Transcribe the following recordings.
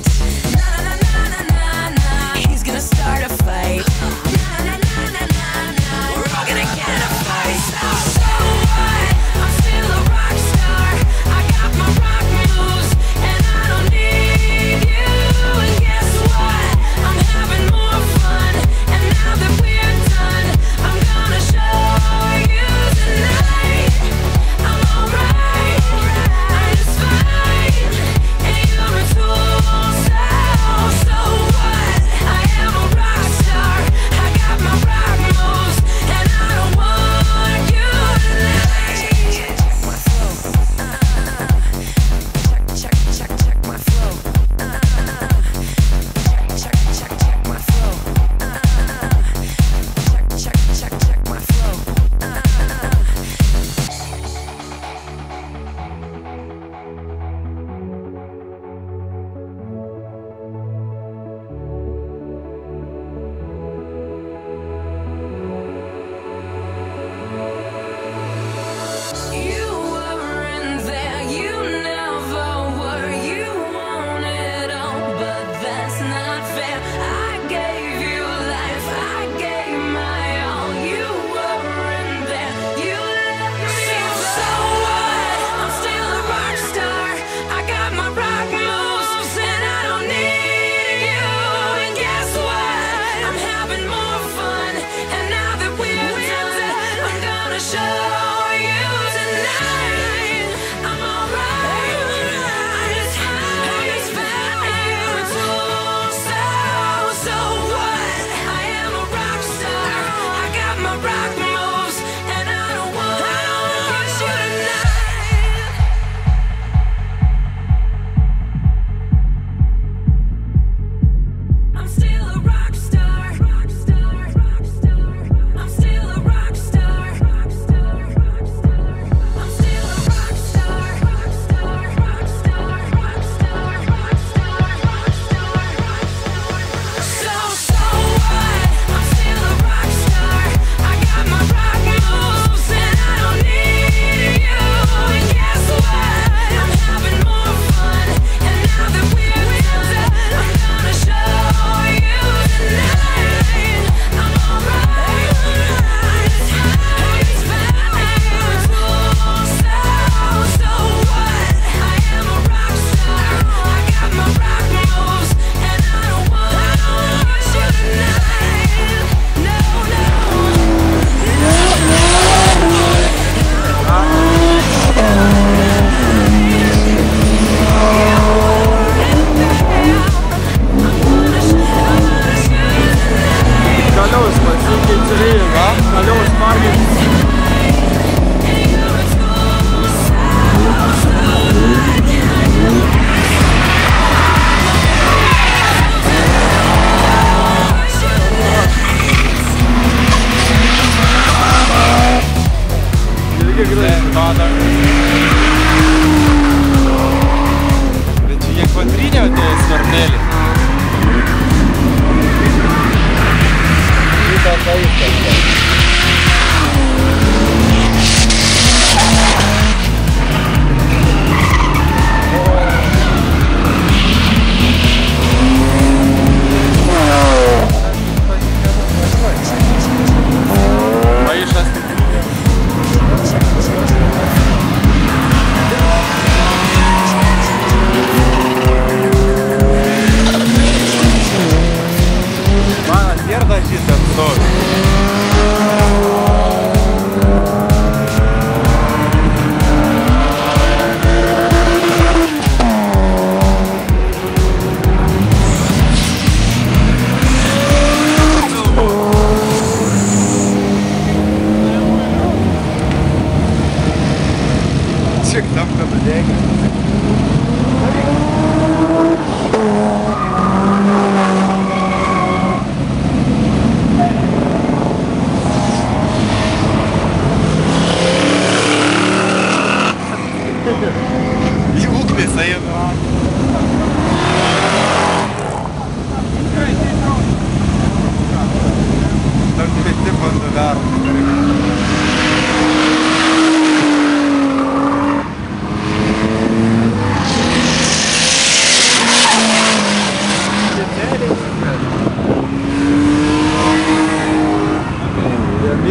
right. Ладно. Deci e quattrina o te stornelli? Uite, asta este. Tinha que estar ficando jegue. Юг не заебал.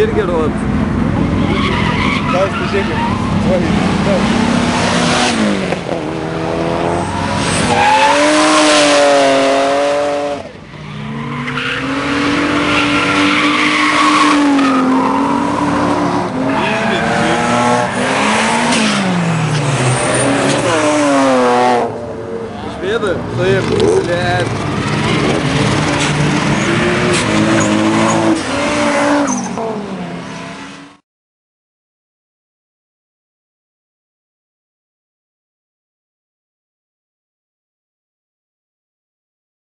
Вергерод. Давай, спасибо. Давай, давай. Поехали, блядь.